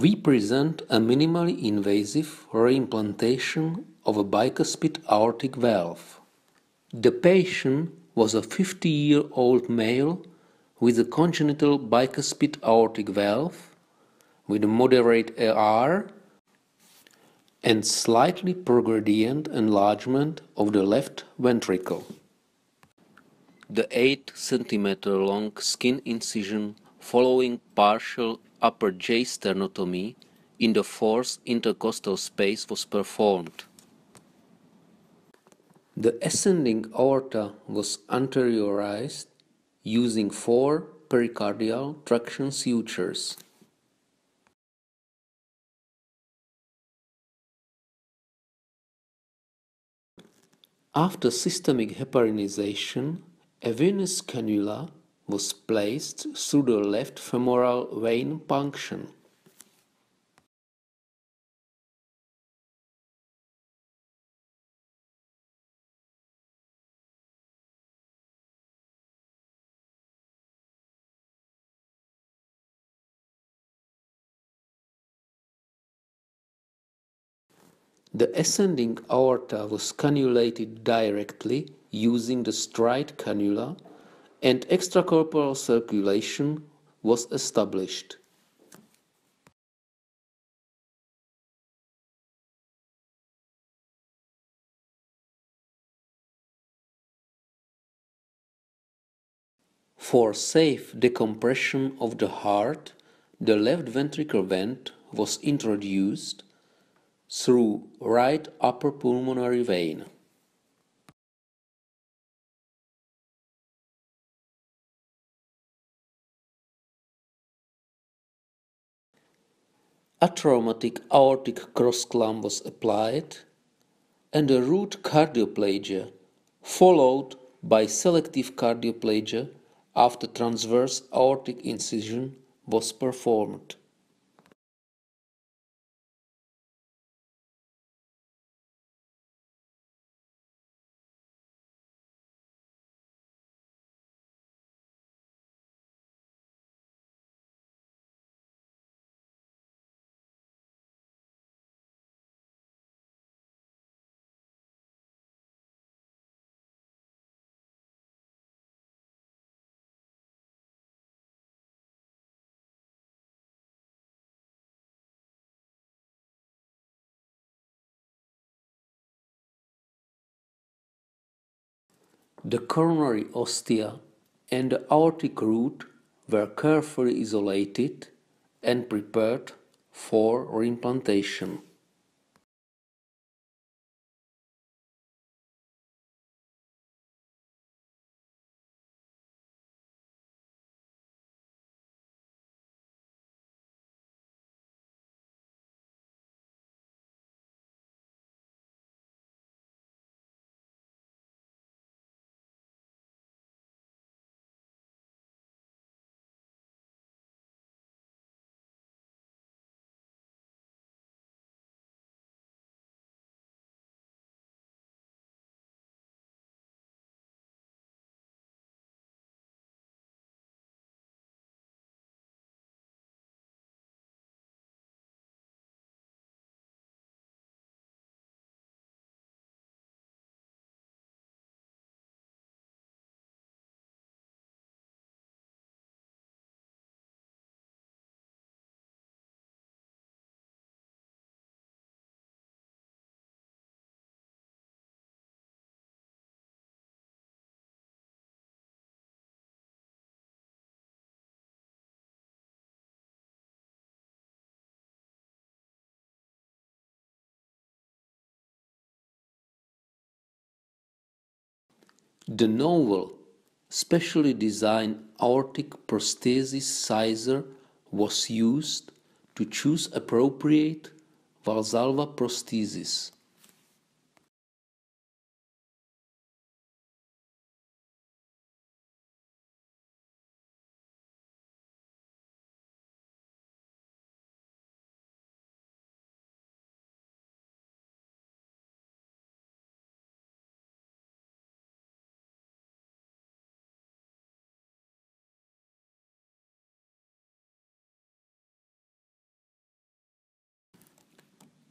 We present a minimally invasive reimplantation of a bicuspid aortic valve. The patient was a 50 year old male with a congenital bicuspid aortic valve with a moderate AR and slightly progredient enlargement of the left ventricle. The 8 cm long skin incision following partial upper J sternotomy in the fourth intercostal space was performed. The ascending aorta was anteriorized using four pericardial traction sutures. After systemic heparinization, a venous cannula was placed through the left femoral vein punction. The ascending aorta was cannulated directly using the stride cannula and extracorporeal circulation was established. For safe decompression of the heart, the left ventricle vent was introduced through right upper pulmonary vein. Atraumatic aortic cross-clamp was applied and a root cardioplegia followed by selective cardioplegia after transverse aortic incision was performed. The coronary ostia and the aortic root were carefully isolated and prepared for reimplantation. The novel, specially designed aortic prosthesis sizer was used to choose appropriate Valsalva prosthesis.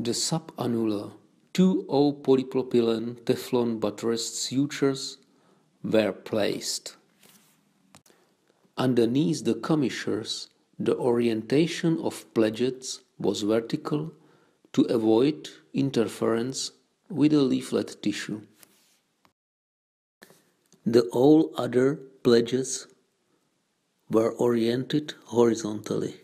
The subannular 2O polypropylene Teflon buttressed sutures were placed. Underneath the commissures, the orientation of pledgets was vertical to avoid interference with the leaflet tissue. The all other pledgets were oriented horizontally.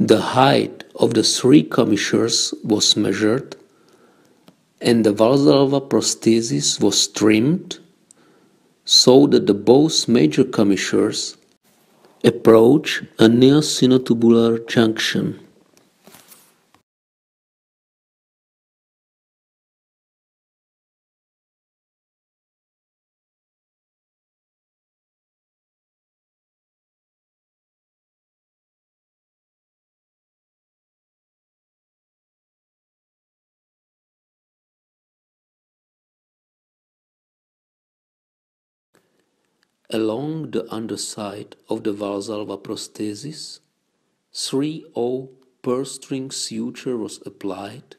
The height of the three commissures was measured and the Valsalva prosthesis was trimmed so that the both major commissures approach a near-sinotubular junction. Along the underside of the Valsalva prosthesis, 3O purse string suture was applied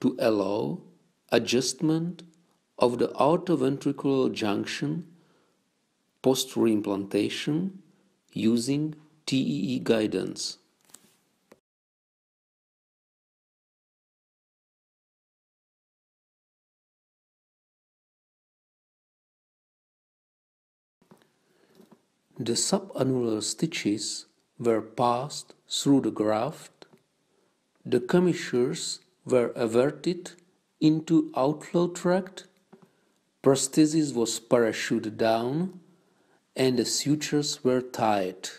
to allow adjustment of the ventricular junction post-reimplantation using TEE guidance. The subannular stitches were passed through the graft, the commissures were everted into outflow tract, prosthesis was parachuted down, and the sutures were tied.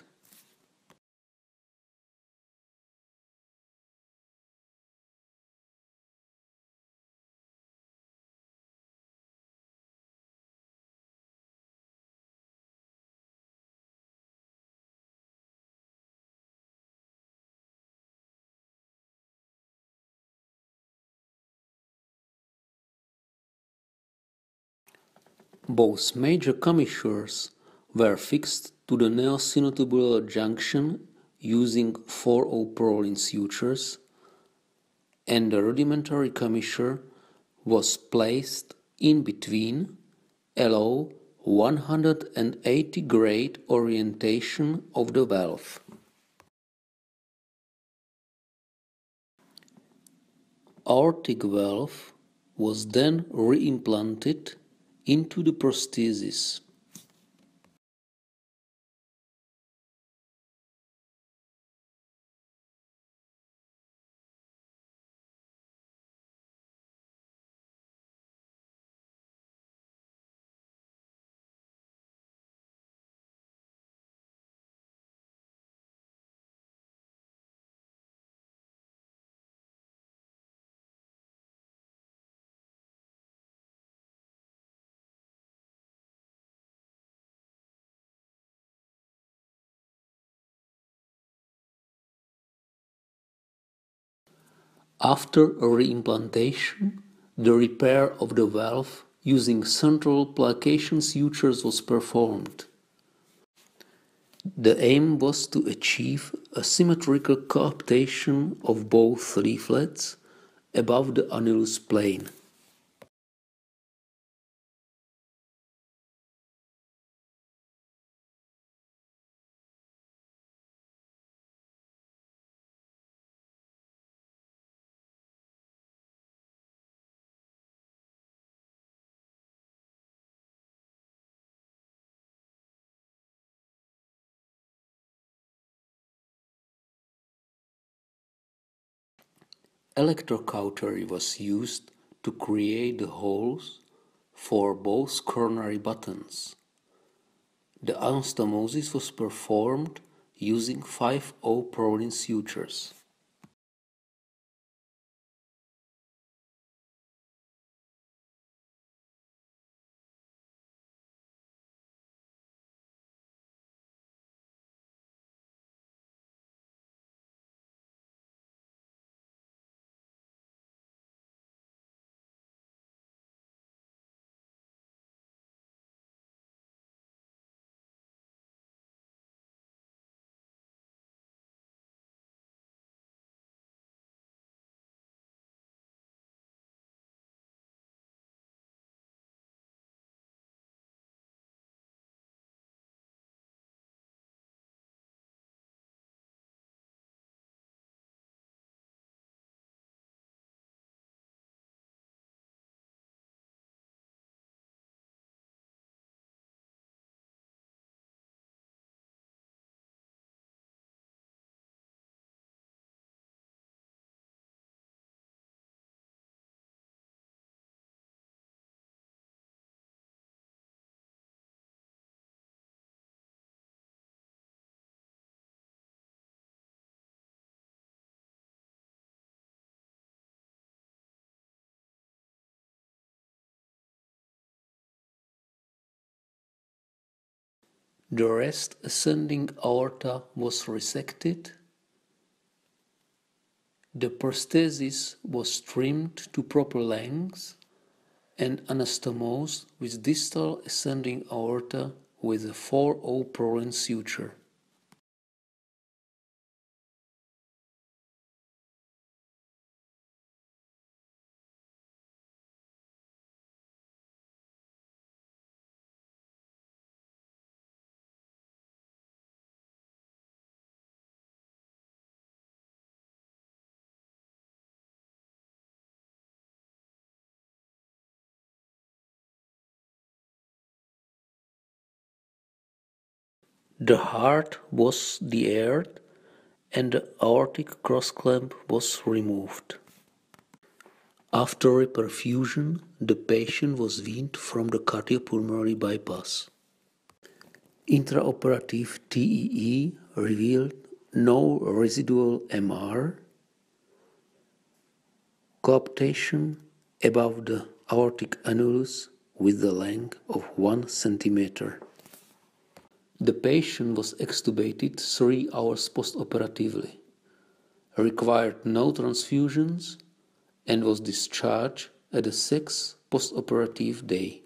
Both major commissures were fixed to the near-sinotubular junction using 4O Prolene sutures, and the rudimentary commissure was placed in between, allow 180 grade orientation of the valve. Aortic valve was then reimplanted into the prosthesis. After reimplantation, the repair of the valve using central plication sutures was performed. The aim was to achieve a symmetrical coaptation of both leaflets above the annulus plane. Electrocautery was used to create the holes for both coronary buttons. The anastomosis was performed using 5-0 Prolene sutures. The rest ascending aorta was resected. The prosthesis was trimmed to proper length and anastomosed with distal ascending aorta with a 4-0 Prolene suture. The heart was de-aired and the aortic cross-clamp was removed. After reperfusion, the patient was weaned from the cardiopulmonary bypass. Intraoperative TEE revealed no residual MR, coaptation above the aortic annulus with the length of 1 centimeter. The patient was extubated three hours postoperatively, required no transfusions, and was discharged at the sixth postoperative day.